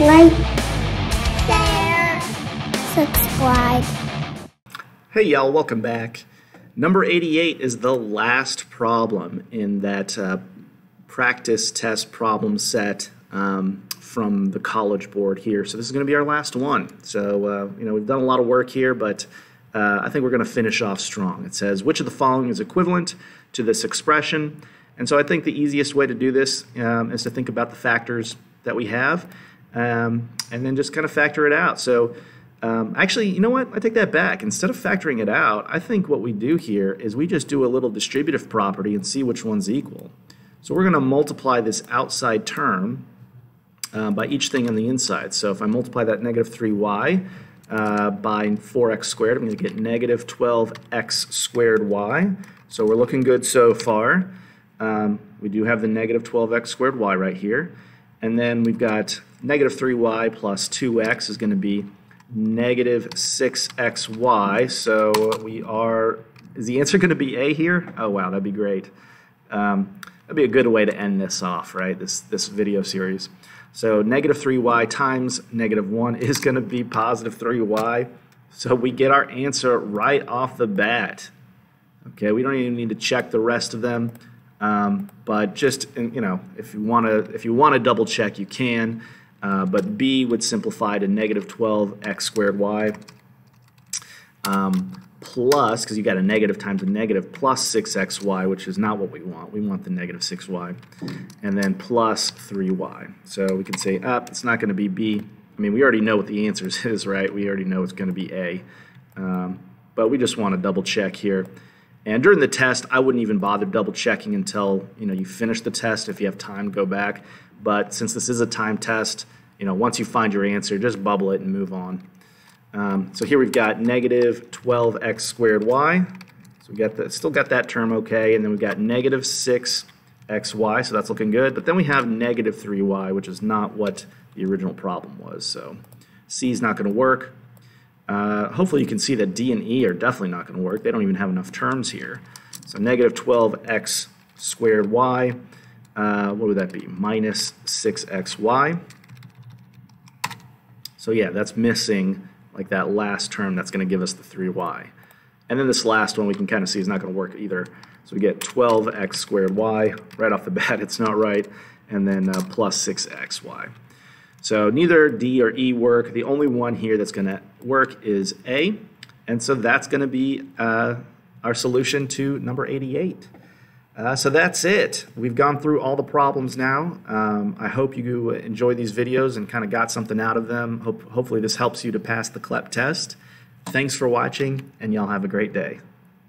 Like, share, subscribe. Hey y'all, welcome back. Number 88 is the last problem in that uh, practice test problem set um, from the College Board here. So this is going to be our last one. So, uh, you know, we've done a lot of work here, but uh, I think we're going to finish off strong. It says, which of the following is equivalent to this expression? And so I think the easiest way to do this um, is to think about the factors that we have um, and then just kind of factor it out. So um, actually, you know what? I take that back. Instead of factoring it out, I think what we do here is we just do a little distributive property and see which one's equal. So we're going to multiply this outside term uh, by each thing on the inside. So if I multiply that negative 3y uh, by 4x squared, I'm going to get negative 12x squared y. So we're looking good so far. Um, we do have the negative 12x squared y right here. And then we've got negative 3y plus 2x is going to be negative 6xy. So we are, is the answer going to be A here? Oh, wow, that'd be great. Um, that'd be a good way to end this off, right, this, this video series. So negative 3y times negative 1 is going to be positive 3y. So we get our answer right off the bat. Okay, we don't even need to check the rest of them. Um, but just you know, if you want to, if you want to double check, you can. Uh, but b would simplify to negative 12x squared y um, plus, because you got a negative times a negative, plus 6xy, which is not what we want. We want the negative 6y. And then plus 3y. So we can say, up, uh, it's not going to be b. I mean, we already know what the answer is, right? We already know it's going to be a. Um, but we just want to double check here. And during the test, I wouldn't even bother double checking until you know you finish the test if you have time go back. But since this is a time test, you know once you find your answer, just bubble it and move on. Um, so here we've got negative 12x squared y. So we got the, still got that term okay, and then we've got negative 6xy, so that's looking good. But then we have negative 3y, which is not what the original problem was. So C is not going to work. Uh, hopefully you can see that D and E are definitely not going to work. They don't even have enough terms here. So negative 12x squared y, uh, what would that be? Minus 6xy. So yeah, that's missing like that last term that's going to give us the 3y. And then this last one we can kind of see is not going to work either. So we get 12x squared y. Right off the bat, it's not right. And then uh, plus 6xy. So neither D or E work. The only one here that's going to work is A. And so that's going to be uh, our solution to number 88. Uh, so that's it. We've gone through all the problems now. Um, I hope you enjoy these videos and kind of got something out of them. Hope, hopefully this helps you to pass the CLEP test. Thanks for watching, and y'all have a great day.